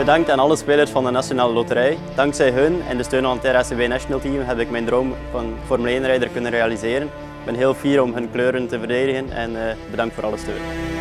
bedankt aan alle spelers van de Nationale Loterij. Dankzij hun en de steun van het RSCB National Team heb ik mijn droom van Formule 1-rijder kunnen realiseren. Ik ben heel fier om hun kleuren te verdedigen en eh, bedankt voor alle steun.